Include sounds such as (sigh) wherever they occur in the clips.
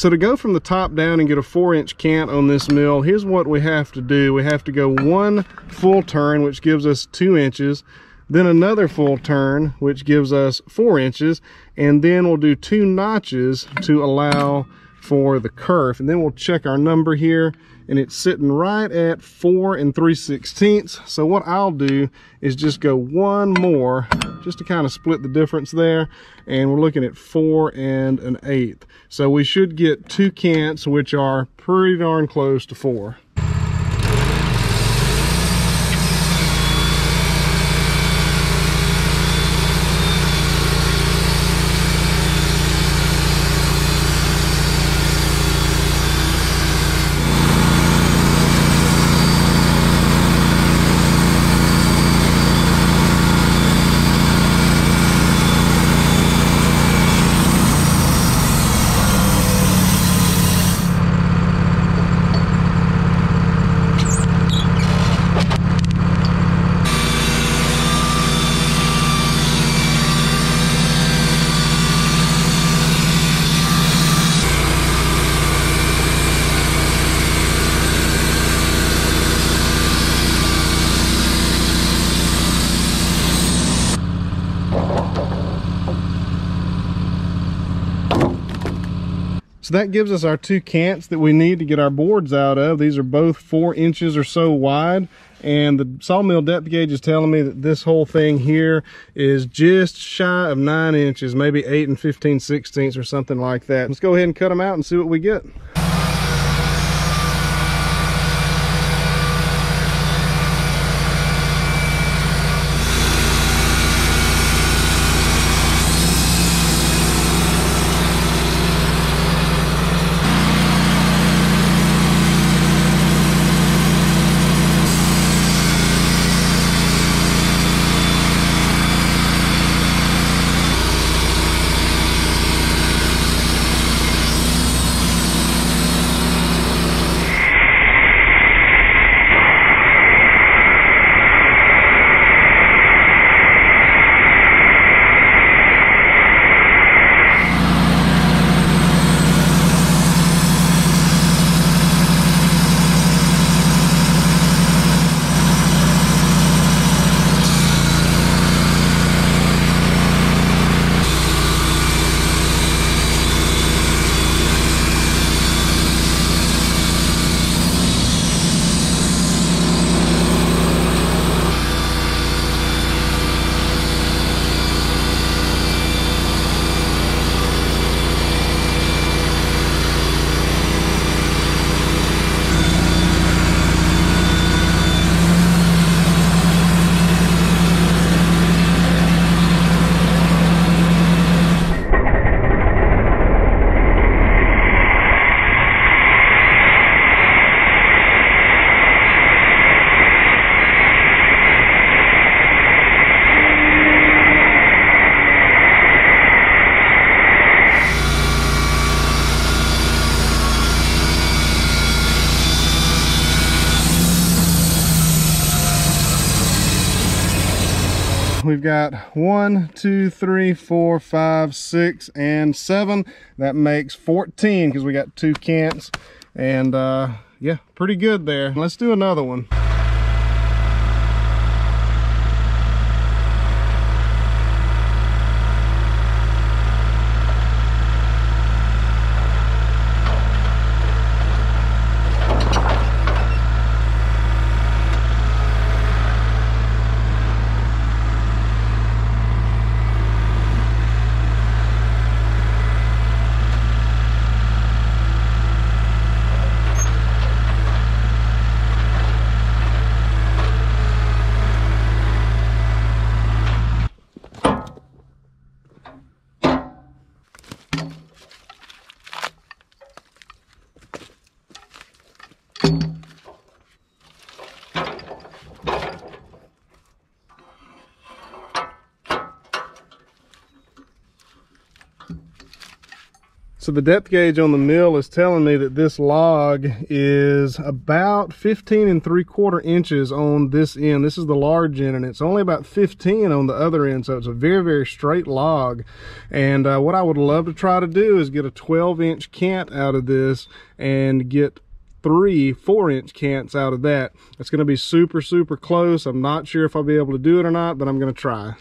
So to go from the top down and get a four inch cant on this mill, here's what we have to do. We have to go one full turn, which gives us two inches, then another full turn, which gives us four inches, and then we'll do two notches to allow for the kerf. And then we'll check our number here and it's sitting right at four and three sixteenths. So what I'll do is just go one more just to kind of split the difference there. And we're looking at four and an eighth. So we should get two cants, which are pretty darn close to four. So that gives us our two cants that we need to get our boards out of. These are both four inches or so wide. And the sawmill depth gauge is telling me that this whole thing here is just shy of nine inches, maybe eight and 15 sixteenths or something like that. Let's go ahead and cut them out and see what we get. We've got one, two, three, four, five, six, and seven. That makes 14 because we got two cants. And uh, yeah, pretty good there. Let's do another one. The depth gauge on the mill is telling me that this log is about 15 and 3 quarter inches on this end. This is the large end and it's only about 15 on the other end. So it's a very, very straight log. And uh, what I would love to try to do is get a 12 inch cant out of this and get three four inch cants out of that. It's going to be super, super close. I'm not sure if I'll be able to do it or not, but I'm going to try.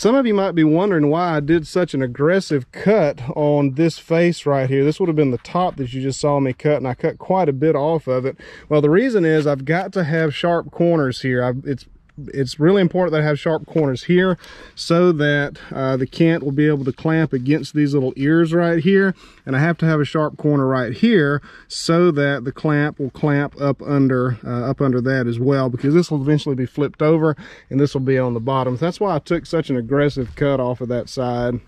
Some of you might be wondering why I did such an aggressive cut on this face right here. This would have been the top that you just saw me cut, and I cut quite a bit off of it. Well, the reason is I've got to have sharp corners here. I've, it's it's really important that I have sharp corners here so that uh, the cant will be able to clamp against these little ears right here. And I have to have a sharp corner right here so that the clamp will clamp up under uh, up under that as well because this will eventually be flipped over and this will be on the bottom. That's why I took such an aggressive cut off of that side.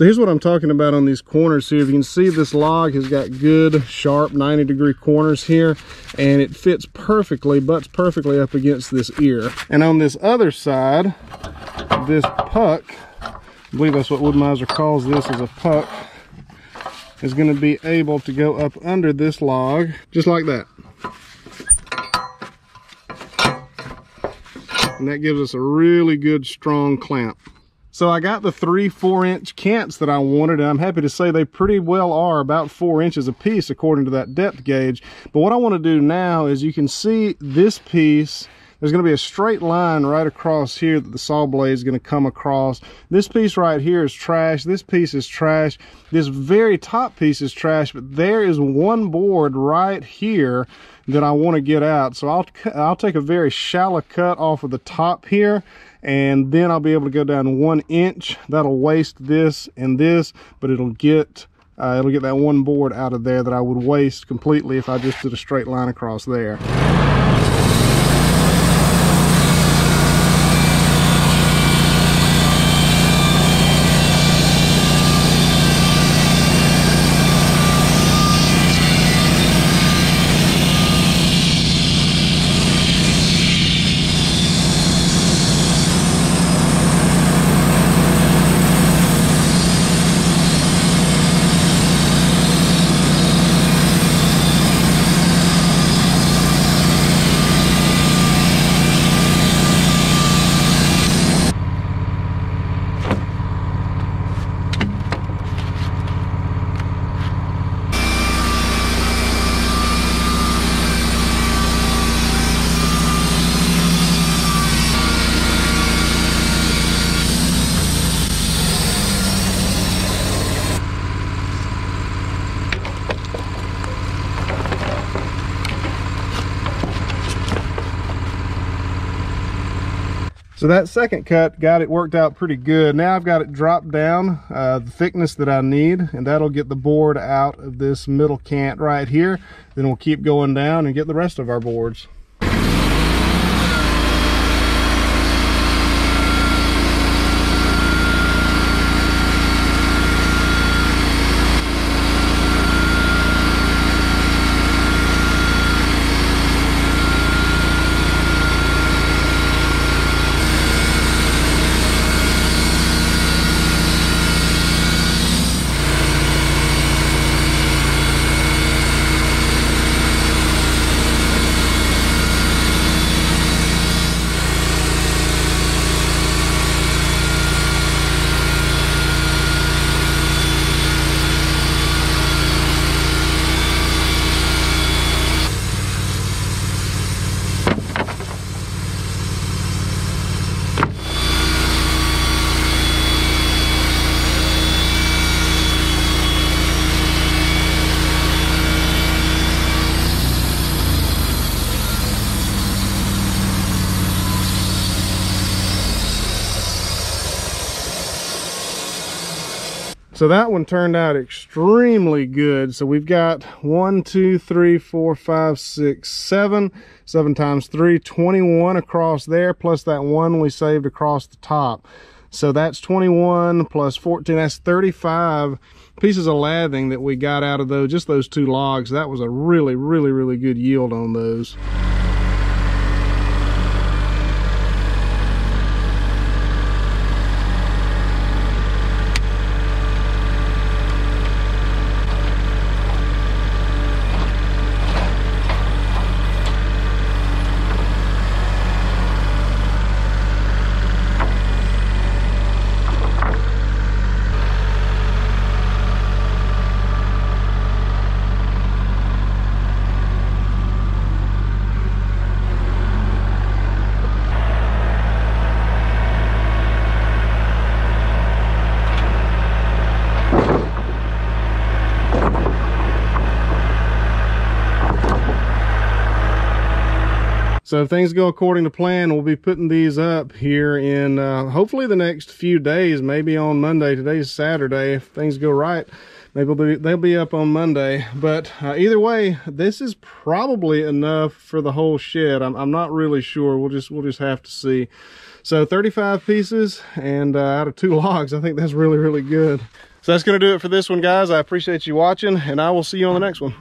So here's what I'm talking about on these corners here. If you can see this log has got good sharp 90 degree corners here and it fits perfectly, butts perfectly up against this ear. And on this other side, this puck, I believe that's what Wood-Mizer calls this is a puck, is gonna be able to go up under this log, just like that. And that gives us a really good strong clamp. So I got the three four inch cants that I wanted and I'm happy to say they pretty well are about four inches a piece according to that depth gauge. But what I want to do now is you can see this piece there's going to be a straight line right across here that the saw blade is going to come across. This piece right here is trash. This piece is trash. This very top piece is trash, but there is one board right here that I want to get out. So I'll, I'll take a very shallow cut off of the top here and then I'll be able to go down one inch. That'll waste this and this, but it'll get uh, it'll get that one board out of there that I would waste completely if I just did a straight line across there. So that second cut got it worked out pretty good. Now I've got it dropped down uh, the thickness that I need and that'll get the board out of this middle cant right here. Then we'll keep going down and get the rest of our boards. So that one turned out extremely good. So we've got one, two, three, four, five, six, seven. Seven times three, 21 across there, plus that one we saved across the top. So that's 21 plus 14, that's 35 pieces of lathing that we got out of those, just those two logs. That was a really, really, really good yield on those. So if things go according to plan, we'll be putting these up here in uh, hopefully the next few days, maybe on Monday. Today's Saturday. If things go right, maybe they'll be, they'll be up on Monday. But uh, either way, this is probably enough for the whole shed. I'm, I'm not really sure. We'll just we'll just have to see. So 35 pieces and uh, out of two (laughs) logs, I think that's really, really good. So that's going to do it for this one, guys. I appreciate you watching, and I will see you on the next one.